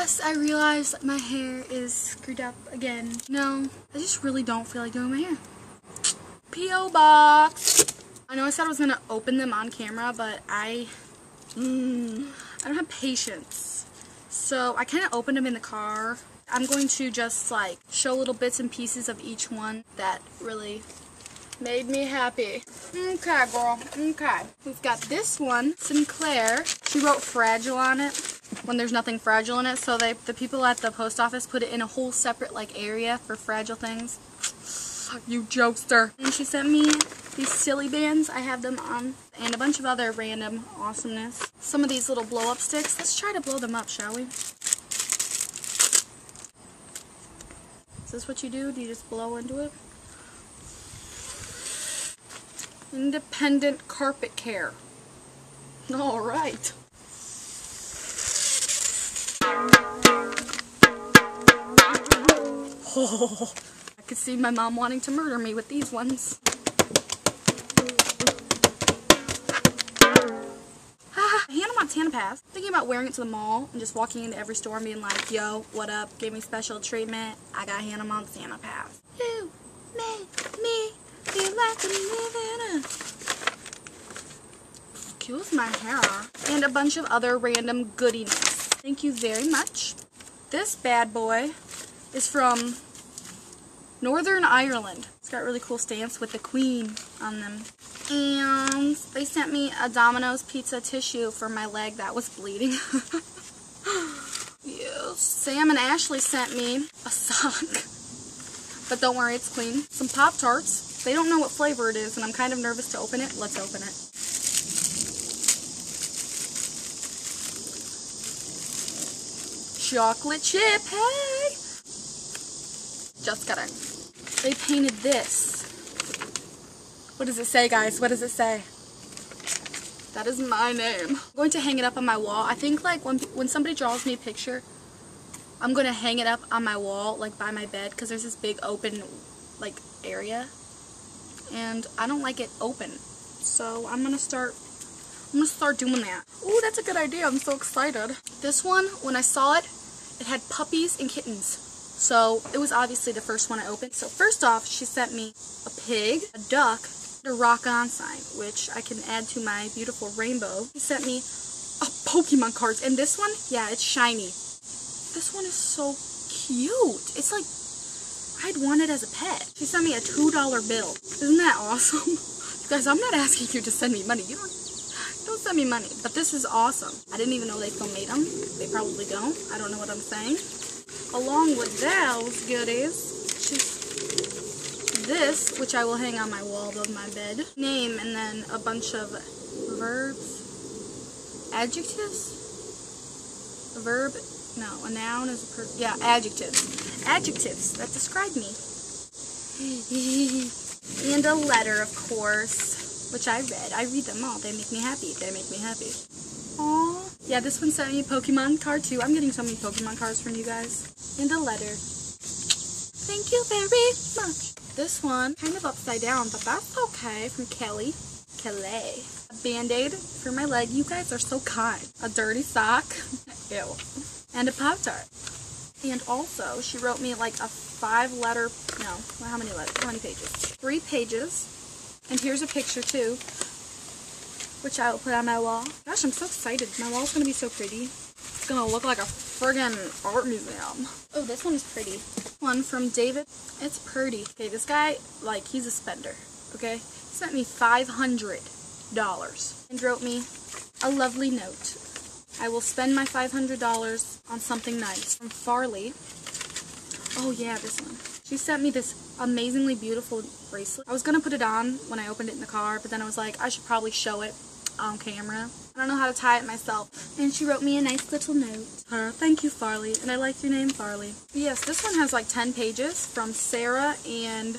Yes, I realize my hair is screwed up again. No, I just really don't feel like doing my hair. P.O. Box. I know I said I was going to open them on camera, but I, mm, I don't have patience. So I kind of opened them in the car. I'm going to just like show little bits and pieces of each one that really made me happy. Okay, girl. Okay. We've got this one, Sinclair. She wrote fragile on it when there's nothing fragile in it. So they, the people at the post office put it in a whole separate like area for fragile things. You jokester. And she sent me these Silly Bandz. I have them on. And a bunch of other random awesomeness. Some of these little blow up sticks. Let's try to blow them up, shall we? Is this what you do? Do you just blow into it? Independent carpet care. All right. Oh, I could see my mom wanting to murder me with these ones. Ah, Hannah Montana pass. Thinking about wearing it to the mall and just walking into every store and being like, yo, what up? Give me special treatment. I got Hannah Montana pass. You make me feel like I'm living a Excuse my hair. And a bunch of other random goodiness. Thank you very much. This bad boy is from Northern Ireland. It's got really cool stamps with the queen on them. And they sent me a Domino's pizza tissue for my leg that was bleeding. yes. Sam and Ashley sent me a sock. But don't worry, it's clean. Some Pop-Tarts. They don't know what flavor it is, and I'm kind of nervous to open it. Let's open it. Chocolate chip, hey! Just got kidding. They painted this. What does it say, guys? What does it say? That is my name. I'm going to hang it up on my wall. I think like when when somebody draws me a picture, I'm going to hang it up on my wall, like by my bed, because there's this big open like area. And I don't like it open. So I'm going to start I'm going to start doing that. Ooh, that's a good idea. I'm so excited. This one, when I saw it, it had puppies and kittens. So it was obviously the first one I opened. So first off, she sent me a pig, a duck, a rock on sign, which I can add to my beautiful rainbow. She sent me a Pokemon cards. And this one, yeah, it's shiny. This one is so cute. It's like I'd want it as a pet. She sent me a $2 bill. Isn't that awesome? Guys, I'm not asking you to send me money. You don't don't send me money. But this is awesome. I didn't even know they still made them. They probably don't. I don't know what I'm saying. Along with those goodies, she's this, which I will hang on my wall above my bed. Name and then a bunch of verbs, adjectives, a verb, no, a noun is a per, yeah, adjectives, adjectives that describe me. and a letter, of course, which I read. I read them all. They make me happy. They make me happy. Aww. Yeah, this one sent me a Pokemon card too. I'm getting so many Pokemon cards from you guys. And a letter. Thank you very much. This one, kind of upside down, but that's okay, from Kelly. Kelly. A band-aid for my leg. You guys are so kind. A dirty sock. Ew. And a Pop-Tart. And also, she wrote me like a five-letter, no, how many letters? How many pages? Three pages. And here's a picture too, which I will put on my wall. Gosh, I'm so excited. My wall's going to be so pretty. It's going to look like a friggin' art museum. Oh, this one is pretty. One from David. It's pretty. Okay, this guy, like, he's a spender, okay? He sent me $500 and wrote me a lovely note. I will spend my $500 on something nice. From Farley. Oh, yeah, this one. She sent me this amazingly beautiful bracelet. I was going to put it on when I opened it in the car, but then I was like, I should probably show it on camera. I don't know how to tie it myself. And she wrote me a nice little note. Uh, thank you, Farley. And I like your name, Farley. But yes, this one has like 10 pages from Sarah and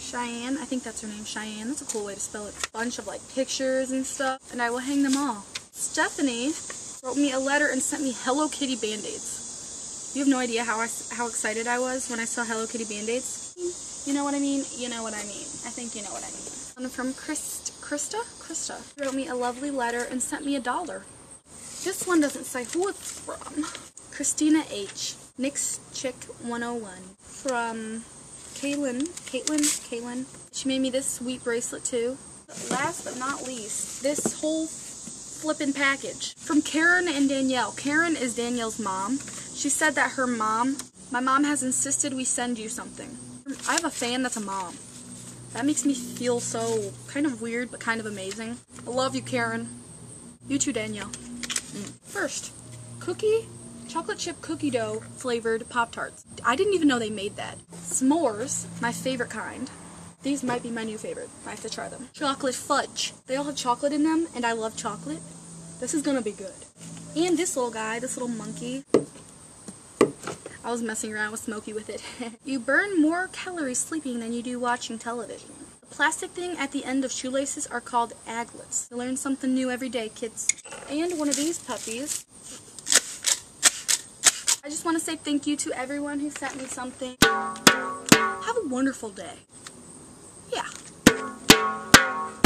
Cheyenne. I think that's her name, Cheyenne. That's a cool way to spell it. A bunch of like pictures and stuff. And I will hang them all. Stephanie wrote me a letter and sent me Hello Kitty Band-Aids. You have no idea how I, how excited I was when I saw Hello Kitty Band-Aids. You know what I mean? You know what I mean. I think you know what I mean. One from Christ, Krista? Krista. Wrote me a lovely letter and sent me a dollar. This one doesn't say who it's from. Christina H. Nick's Chick 101. From Caitlin. Caitlin? Caitlin. She made me this sweet bracelet too. Last but not least, this whole flippin' package from Karen and Danielle. Karen is Danielle's mom. She said that her mom, my mom has insisted we send you something. I have a fan that's a mom. That makes me feel so kind of weird, but kind of amazing. I love you, Karen. You too, Danielle. Mm. First, cookie, chocolate chip cookie dough flavored Pop Tarts. I didn't even know they made that. S'mores, my favorite kind. These might be my new favorite. I have to try them. Chocolate fudge. They all have chocolate in them, and I love chocolate. This is gonna be good. And this little guy, this little monkey. I was messing around with Smokey with it. you burn more calories sleeping than you do watching television. The plastic thing at the end of shoelaces are called aglets. You learn something new every day, kids. And one of these puppies. I just want to say thank you to everyone who sent me something. Have a wonderful day. Yeah.